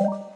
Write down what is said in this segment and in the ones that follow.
you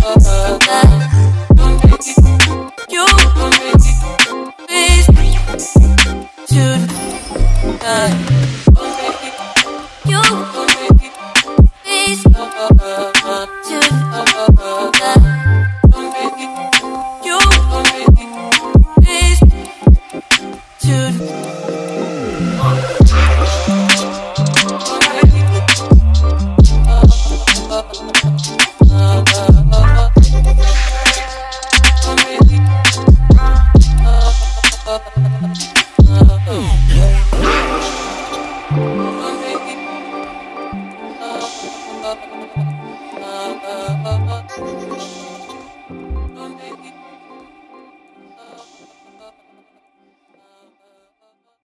Don't take it.